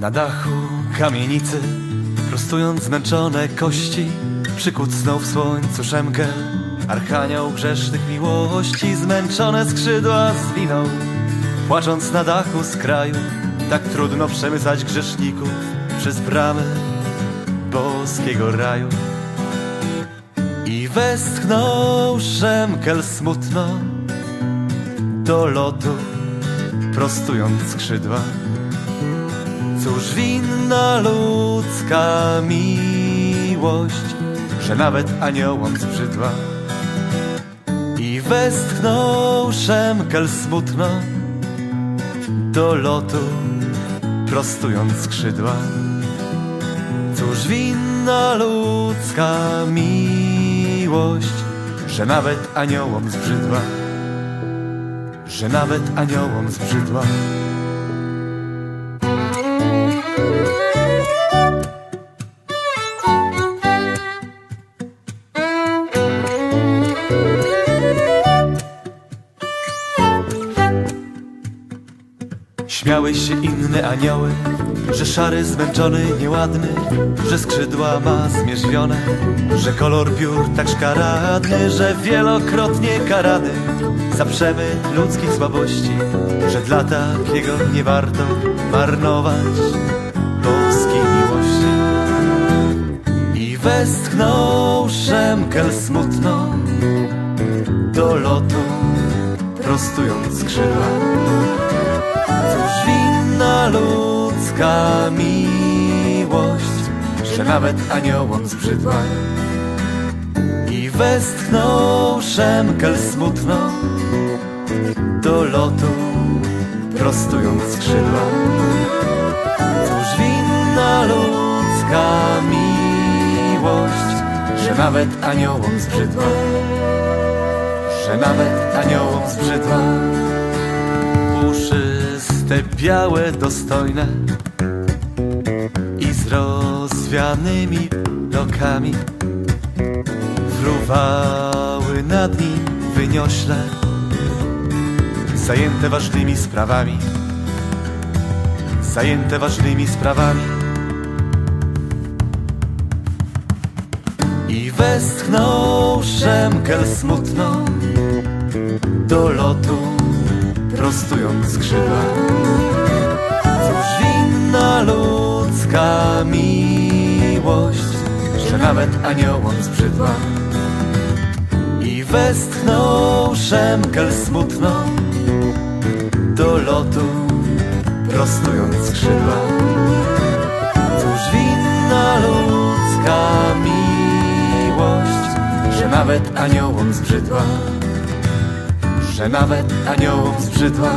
Na dachu kamienicy, prostując zmęczone kości, przykucnął w słońcu szemkę. Archanioł grzesznych miłości, zmęczone skrzydła zwinął. Płacząc na dachu z kraju, tak trudno przemycać grzeszników przez bramy boskiego raju. I westchnął szemkel smutno do lotu, prostując skrzydła. Cóż winna ludzka miłość, że nawet aniołom zbrzydła. I westchnął szemkel smutno do lotu, prostując skrzydła. Cóż winna ludzka miłość, że nawet aniołom zbrzydła, że nawet aniołom zbrzydła. Śmiały się inne anioły, że szary, zmęczony, nieładny, że skrzydła ma zmierzwione, że kolor piór tak szkaradny, że wielokrotnie karany za przemyt ludzkich słabości, że dla takiego nie warto marnować boskiej miłości. I westchnął szemkel smutno do lotu, prostując skrzydła. Ludzka miłość, że nawet aniołom zbrzydła. I westchnął szemkel smutno do lotu, prostując skrzydła. Cóż winna ludzka miłość, że nawet aniołom zbrzydła. Że nawet aniołom zbrzydła puszyste, białe, dostojne i z rozwianymi lokami fruwały nad nim wyniośle, zajęte ważnymi sprawami, zajęte ważnymi sprawami. I westchnął szemkel smutno do lotu prostując skrzydła. Cóż winna ludzka miłość, że nawet aniołom zbrzydła. I westchnął szemkel smutno do lotu, prostując skrzydła. Cóż winna ludzka miłość, że nawet aniołom zbrzydła że nawet aniołom zbrzydła